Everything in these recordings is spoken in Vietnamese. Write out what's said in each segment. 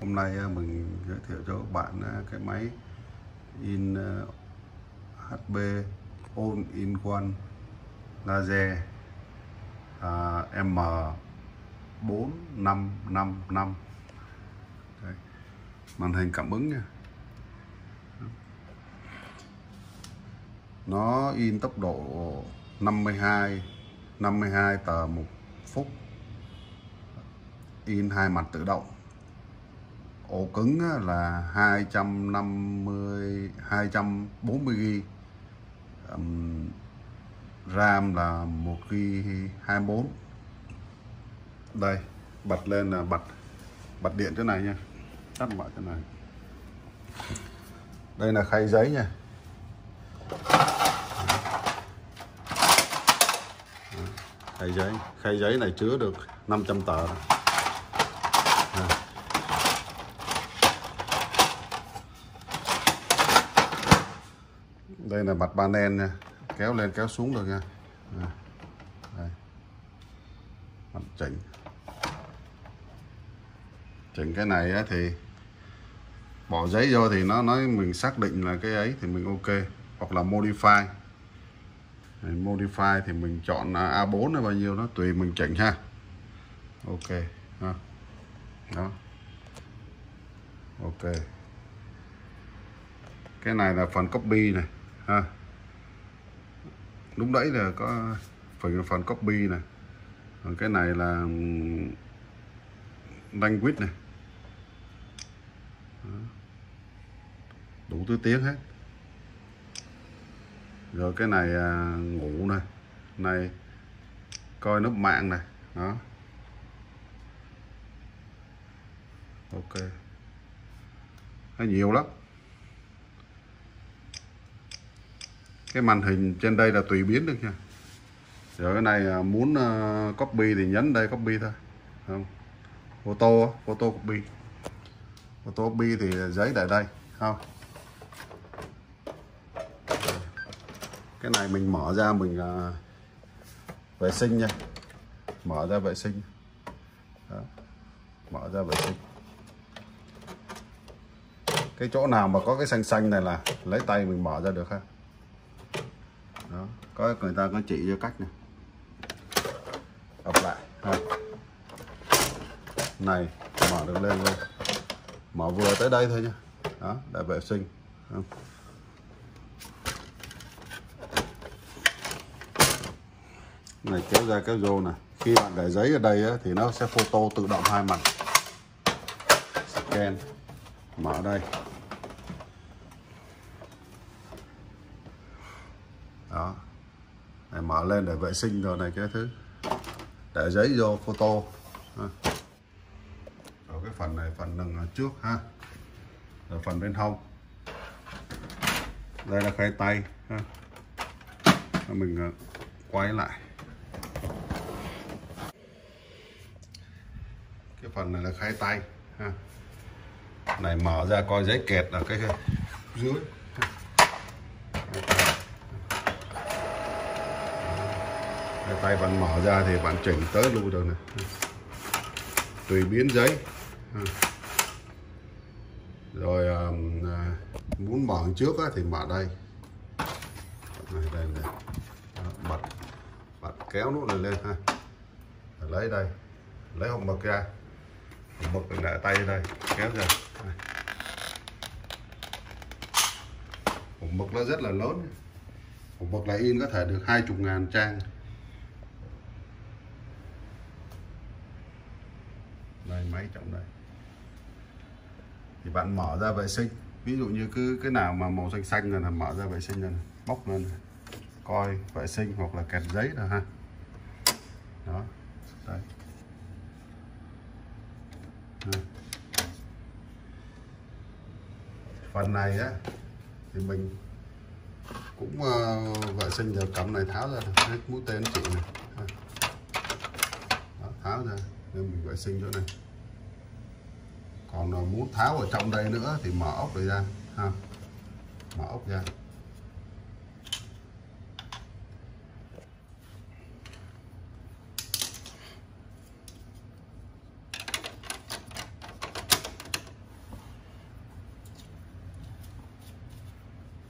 hôm nay ờ, mình giới thiệu cho các bạn ờ, cái máy in ờ, à, HB All in One laser à, M4555 Đấy. màn hình cảm ứng nha nó in tốc độ 52 52 tờ một phút in hai mặt tự động ổ cứng là 250 240 GB um, RAM là 1 GB 24 đây bật lên là bật bật điện chỗ này nha. Tắt mở chỗ này. Đây là khay giấy nha. Khay giấy khay giấy này chứa được 500 tờ đây là mặt panel nha. Kéo lên kéo xuống được nha. Đây. mặt chỉnh. Chỉnh cái này á, thì bỏ giấy vô thì nó nói mình xác định là cái ấy thì mình ok hoặc là modify. Modify thì mình chọn A4 là bao nhiêu nó tùy mình chỉnh ha. Ok ha. đó. Ok. Cái này là phần copy này ha. Lúc đấy là có phần phần copy này còn cái này là language này đủ thứ tiếng hết. Rồi cái này à, ngủ này này coi nút mạng này đó. Ok. Nó nhiều lắm. Cái màn hình trên đây là tùy biến được nha. Rồi cái này à, muốn à, copy thì nhấn đây copy thôi. Không. Photo photo copy. Photo copy thì giấy tại đây, không? Cái này mình mở ra mình à, vệ sinh nha. Mở ra vệ sinh. Đó. mở ra vệ sinh. Cái chỗ nào mà có cái xanh xanh này là lấy tay mình mở ra được ha đó. Có người ta có chỉ cho cách này đọc lại. Ha. này mở được lên luôn. Mở vừa tới đây thôi nha. Đó để vệ sinh. Không? này kéo ra kéo vô này khi bạn để giấy ở đây á, thì nó sẽ photo tự động hai mặt. Scan. Mở đây đó lên để vệ sinh rồi này cái thứ. Để giấy vô photo. Rồi cái phần này, phần đằng trước ha. Rồi phần bên hông. Đây là khay tay ha. Mình ờ, quay lại. Cái phần này là khay tay ha. Này mở ra coi giấy kẹt ở cái dưới. Đây, tay bạn mở ra thì bạn chỉnh tới lui được này. Tùy biến giấy. Rồi à, muốn mở trước á, thì mở đây. Này đây này bật bật kéo nút này lên ha. Lấy đây. Lấy hộp mực ra. Hộp mực để tay đây. Kéo ra. Hộp mực nó rất là lớn. Hộp mực là in có thể được hai chục ngàn trang. Thành máy trọng đấy. thì bạn mở ra vệ sinh. Ví dụ như cứ cái nào mà màu xanh xanh là mở ra vệ sinh là bóc lên coi vệ sinh hoặc là kẹt giấy rồi ha. Đó đây. Phần này á thì mình cũng uh, vệ sinh giờ cầm này tháo ra hết mũi tên chị này. Đó, tháo ra nên mình vệ sinh chỗ này còn muốn tháo ở trong đây nữa thì mở ốc này ra, ha. Mở ốc ra.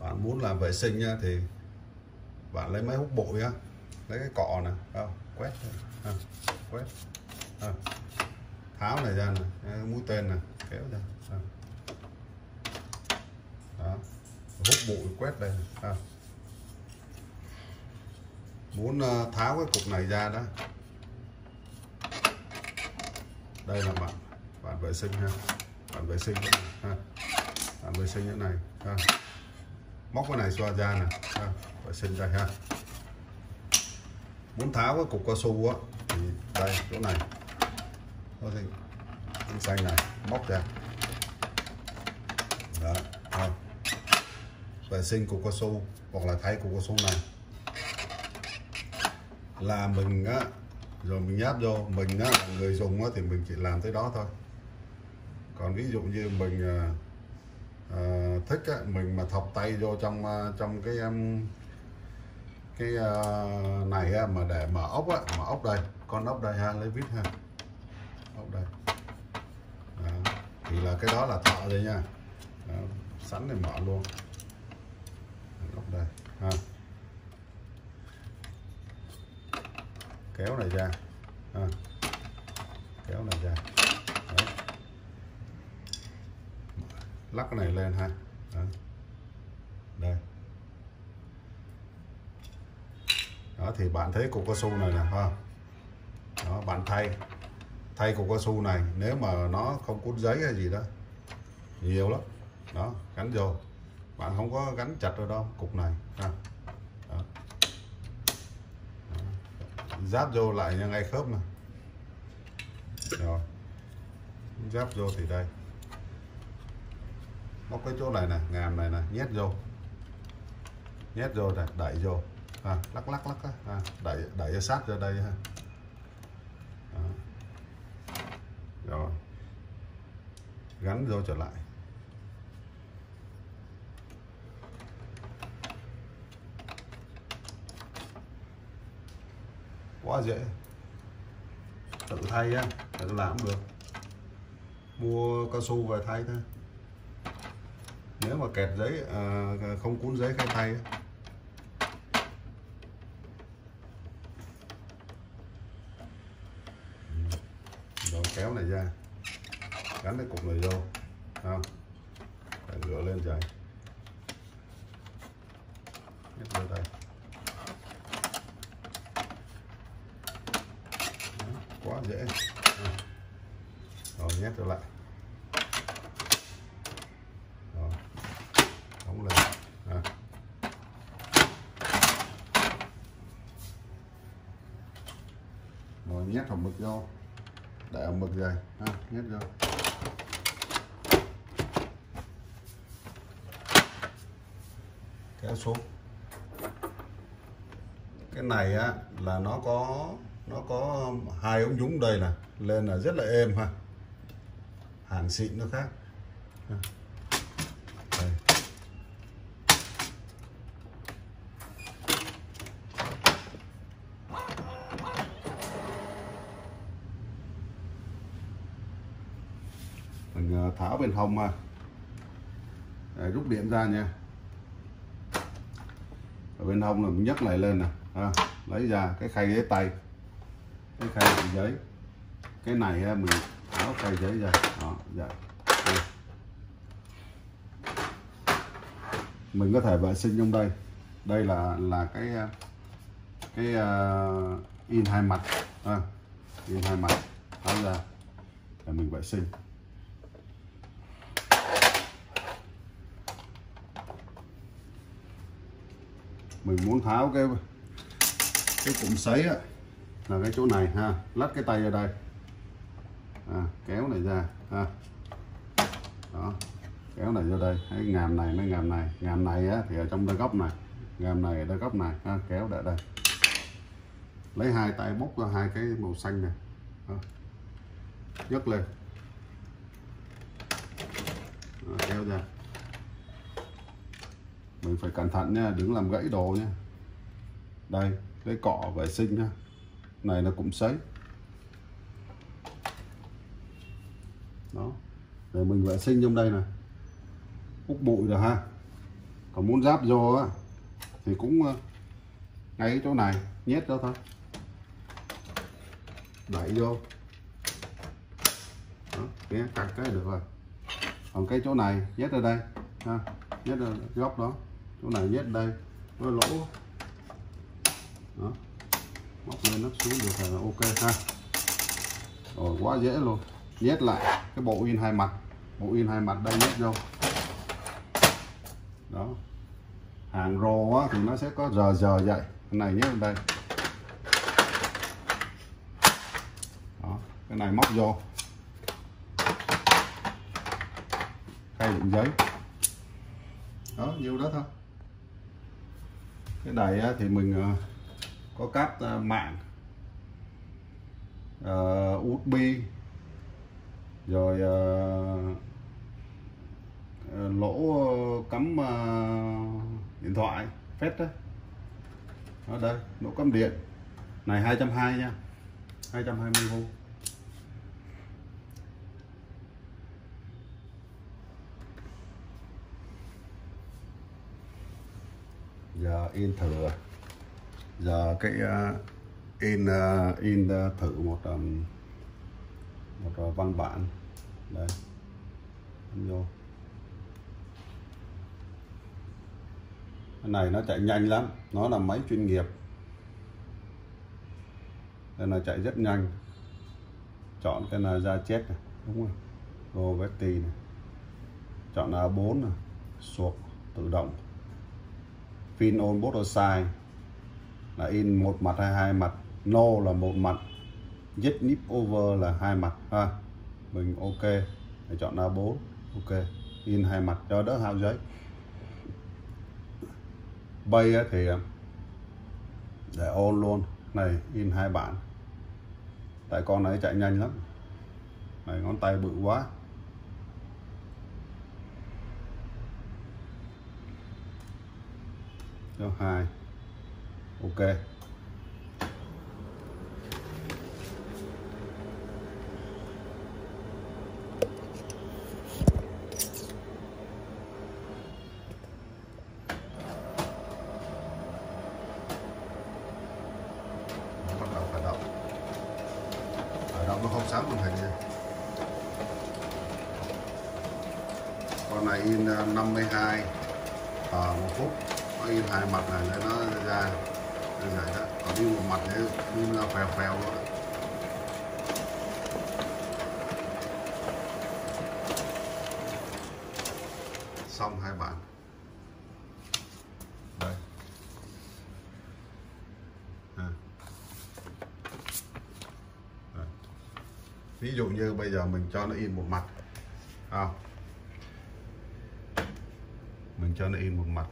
Bạn muốn làm vệ sinh nha, thì bạn lấy máy hút bụi á, lấy cái cọ nè quét quét quét tháo này ra nè. Mũi tên nè. Kéo ra. Đó. Hút bụi quét đây à. muốn ờ, tháo cái cục này ra đó. Đây là bạn bạn vệ sinh ha. Bạn vệ sinh ha. Bạn vệ sinh như này, ha. Móc cái này xoa ra nè, ha. vệ sinh đây, ha. Muốn tháo cái cục cao su á, thì đây, chỗ này có thì xanh này móc ra. Đó không? vệ sinh cục cao su hoặc là thay cục cao su này. Là mình á rồi mình nháp vô mình á là người dùng á thì mình chỉ làm tới đó thôi. Còn ví dụ như mình à, à, thích á, mình mà thọc tay vô trong à, trong cái um, cái à, này á, mà để mở ốc á mở ốc đây. Con ốc đây ha lấy vít ha ốc đây. Đó. thì là cái đó là thợ rồi nha. Đó. sẵn để mở luôn. Ốc đây. Ha. Kéo này ra. Ha. kéo này ra. Đó. lắc cái này lên ha. Đó. đây. Đó, thì bạn thấy cục cao su này nè ha đó, bạn thay thay cục cao su này nếu mà nó không cuốn giấy hay gì đó nhiều lắm. Đó gắn vô. Bạn không có gắn chặt ở đâu cục này ha. Đó. Đó. giáp vô lại nha ngay khớp này rồi. Giáp vô thì đây. Móc cái chỗ này này ngàm này này nhét vô. Nhét vô này đẩy vô. À, lắc lắc lắc á à, đẩy đẩy sát ra đây ha à. rồi gắn vô trở lại. Quá dễ. Tự thay á tự làm cũng được. Mua cao su về thay thôi. Nếu mà kẹt giấy à, không cuốn giấy khai thay á, rồi kéo này ra gắn cái cục này vô không Để rửa lên trời nhét vô đây. Đó, quá dễ. Rồi nhét trở lại. Rồi đóng lên. Rồi nhét hồng mực vô. Để hồng mực dày, ha, nhét vô. Kéo xuống. Cái này á, là nó có nó có hai ống nhúng đây nè, lên là rất là êm ha. Hàng xịn nó khác. Đây. mình à, tháo bên hông ha. Rút điện ra nha ở bên hông là mình nhấc này lên nè. À, lấy ra cái khay giấy tay. Cái khay giấy. Cái này mình tháo khay giấy ra. Đó dạ. Mình có thể vệ sinh trong đây. Đây là là cái à, cái uh, in hai mặt. À, in hai mặt. Tháo ra. Để mình vệ sinh. Mình muốn tháo cái cái cụm sấy á là cái chỗ này ha lắp cái tay ở đây. À, kéo này ra ha. Đó kéo này vô đây. Cái ngàm này mấy ngàm này. Ngàm này á thì ở trong đôi góc này. Ngàm này đôi góc này ha kéo để đây. Lấy hai tay bốc ra hai cái màu xanh này. Đó. nhấc lên. Đó, kéo ra mình phải cẩn thận nha đừng làm gãy đồ nha. Đây cái cọ vệ sinh nha. Này là cũng sấy. Đó để mình vệ sinh trong đây này. Hút bụi rồi ha. Còn muốn giáp vô á thì cũng ờ, ngay cái chỗ này nhét đó thôi. Đẩy vô. Đó, cái cắt cái được rồi. Còn cái chỗ này nhét ở đây ha. Nhét ở góc đó chỗ này nhét đây. Nó lỗ. Đó. Móc lên nắp xuống được là ok ha. Rồi quá dễ luôn. Nhét lại cái bộ in hai mặt. Bộ in hai mặt đây nhét vô. Đó. Hàng rô á, thì nó sẽ có giờ giờ vậy. Cái này nhét đây. Đó cái này móc vô. Khay đựng giấy. Đó nhiêu đó thôi cái này thì mình ờ, có cáp ờ, mạng ờ, uh, USB rồi uh, lỗ cắm uh, điện thoại phép đó ở đây lỗ cắm điện. Này 220 nha 220V giờ in thử giờ dạ, cái uh, in uh, in uh, thử một um, một uh, văn bản. Đây. In vô. Cái này nó chạy nhanh lắm. Nó là máy chuyên nghiệp. Đây là chạy rất nhanh. Chọn cái là ra chết này đúng không? Rovetti này. Chọn A4 này. Suộc tự động pin on both side là in một mặt hay hai mặt. No là một mặt. Jet nip over là hai mặt, ha. Mình ok. Để chọn A4 ok. In hai mặt. Cho đỡ hao giấy. Bay thì à, để on luôn. Này, in hai bản. Tại con này chạy nhanh lắm. Này, ngón tay bự quá. Cho hai. Ok. Bắt đầu động. Động nó không sáng màn hình nha. Con này in à, 52 ở một phút nó in hai mặt này để nó ra, như vậy đó còn đi một mặt thì đi là phèo phèo luôn đó. xong hai bạn đây à. Đây. ví dụ như bây giờ mình cho nó in một mặt à. mình cho nó in một mặt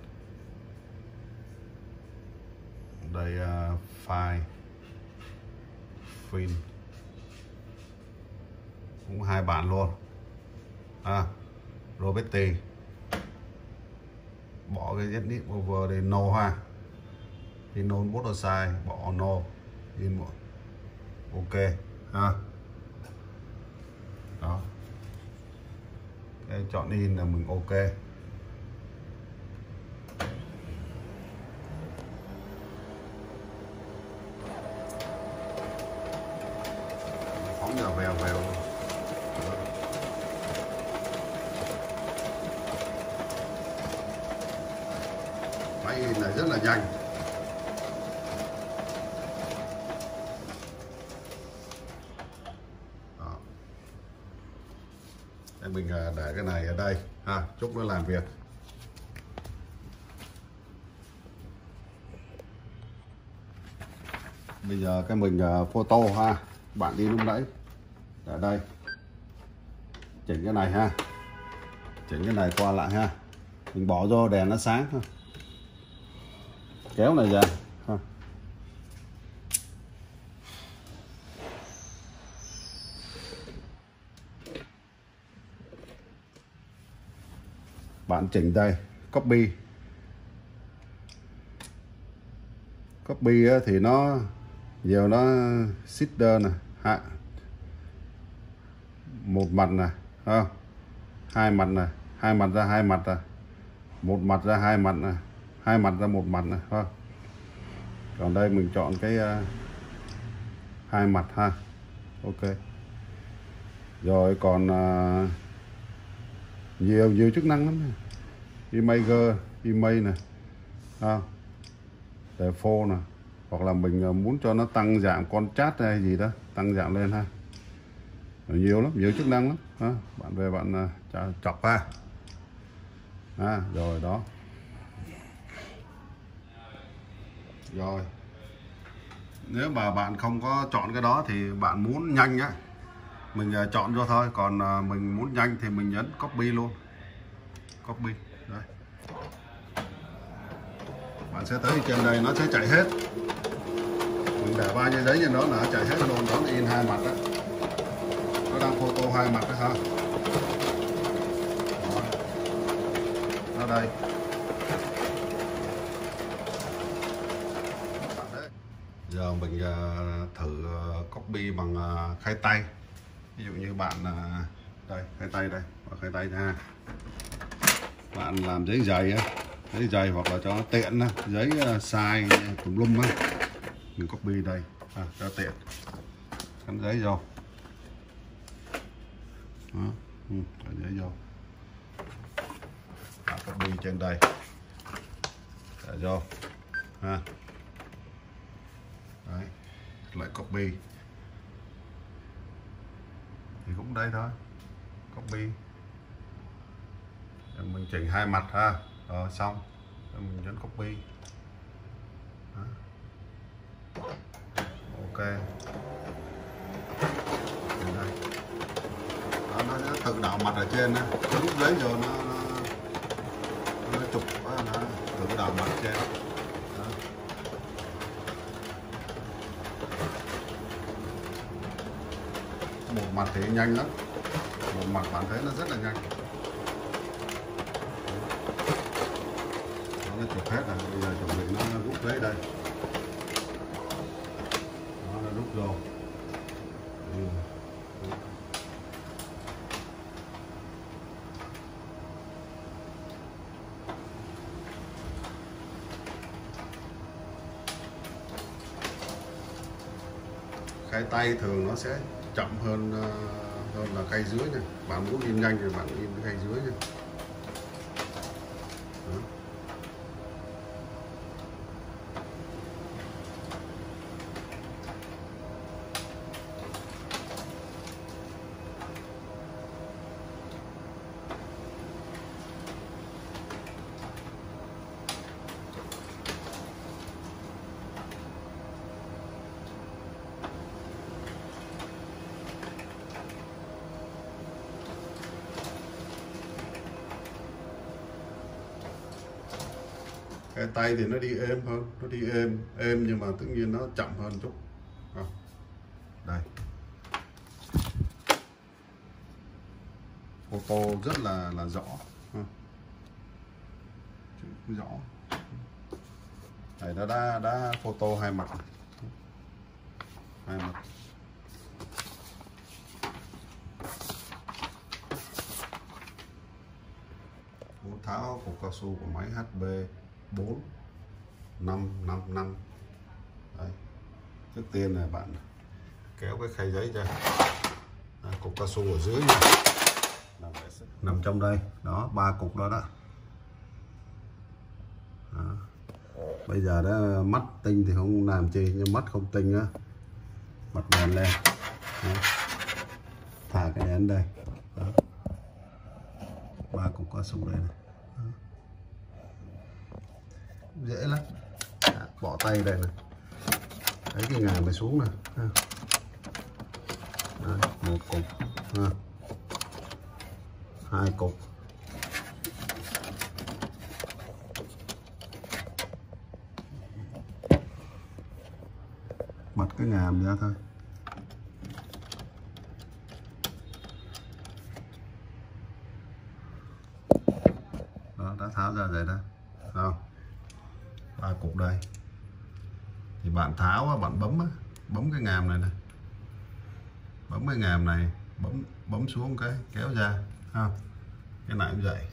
lại uh, ờ, file phim cũng hai bản luôn. À, Robetti bỏ cái nhất nít over để no ha. Thì nôn bút sai bỏ no. In một ok ha. Đó. Cái chọn in là mình ok phóng giờ vèo vèo luôn. máy in là rất là nhanh Đó. Đây mình à, để cái này ở đây ha việc. Bây giờ cái mình à, photo ha. Bạn đi lúc nãy. Ở đây. Chỉnh cái này ha. Chỉnh cái này qua lại ha. Mình bỏ vô, đèn nó sáng ha kéo này ra ha bạn chỉnh đây copy. Copy thì nó nhiều nó sitter nè hạ một mặt nè không hai mặt nè hai mặt ra hai mặt nè. Một mặt ra hai mặt này hai mặt ra một mặt này không còn đây mình chọn cái uh, hai mặt ha. Ok. Rồi còn uh, nhiều nhiều chức năng lắm imager email này ha. Để phô này hoặc là mình à, muốn cho nó tăng giảm con chat hay gì đó tăng giảm lên ha. Nhiều lắm nhiều chức năng lắm ha. Bạn về bạn uh, chọc ha. À, rồi đó. Rồi. Nếu mà bạn không có chọn cái đó thì bạn muốn nhanh á mình à, chọn cho thôi, còn à, mình muốn nhanh thì mình nhấn copy luôn. Copy, đây. Bạn sẽ thấy trên đây nó sẽ chạy hết. Mình để bao nhiêu giấy trên đó là chạy hết luôn đó là in hai mặt đó nó đang photo hai mặt đó ha nó đây. Giờ mình à, thử copy bằng khay khai tay ví dụ như bạn là đây khai tay đây và khai tay ha bạn làm giấy dày á giấy dày hoặc là cho nó tiện á giấy à, sai tùm lum á. Mình copy đây à, cho tiện. Cắn giấy vô. Đó ừ, giấy vô. À, copy trên đây. Để vô ha. Đấy. lại copy thì cũng đây thôi. Copy. Mình chỉnh hai mặt ha. Rồi xong. Rồi mình nhấn copy. Đó. ok. Đây. Đó, nó, nó tự đạo mặt ở trên á. Lúc đấy rồi nó nó, nó chụp nó, tự đạo mặt trên Đó. một mặt thì nhanh lắm. Một mặt bạn thấy nó rất là nhanh. Nó chụp hết rồi bây giờ chuẩn bị nó rút lấy đây. Nó, đã rút rồi. Ừ. khai tay thường nó sẽ chậm hơn ờ, hơn là cây dưới này bạn muốn in nhanh thì bạn in cái dưới này tay thì nó đi êm hơn nó đi êm êm nhưng mà tự nhiên nó chậm hơn chút. À, đây. Photo rất là là rõ. Rõ. Đây nó đã đã photo hai mặt. Hai mặt. Tháo cục cao su của máy HB 4 5 5 5 Đấy. trước tiên là bạn kéo cái khay giấy ra à, cục cao su ở dưới này. nằm, nằm trong đây đó ba cục đó đó, đó. bây giờ đó mắt tinh thì không làm gì nhưng mắt không tinh á mặt đèn lên đó. thả cái đèn đây đó. ba cục cao su đây này dễ lắm. Đã, bỏ tay đây này. Thấy cái ngà này xuống này. Đấy, một cục. Ha. hai cục. Bật cái ngàm ra thôi. Đó đã tháo ra rồi đó. Không? Ba cục đây thì bạn tháo bạn bấm bấm cái ngàm này này bấm cái ngàm này, bấm bấm xuống cái kéo ra. Ha, cái này cũng vậy.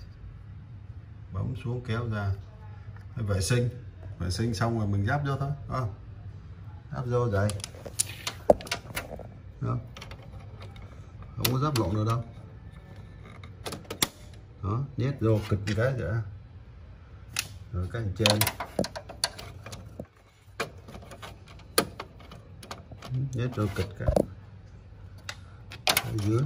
Bấm xuống kéo ra. Vệ sinh vệ sinh xong rồi mình giáp vô thôi ha. giáp vô vậy. Không? Không có giáp lộn được đâu. Đó, nhét vô kịch cái vậy rồi cái trên. Nhét vô kịch cả. Ở dưới.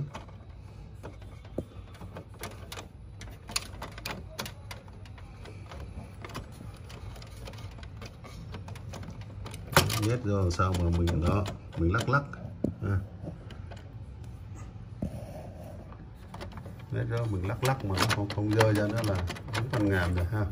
Nhét vô sao mà mình đó mình lắc lắc. À. nhét vô mình lắc lắc mà nó không không rơi ra nữa là đúng con ngàm rồi ha.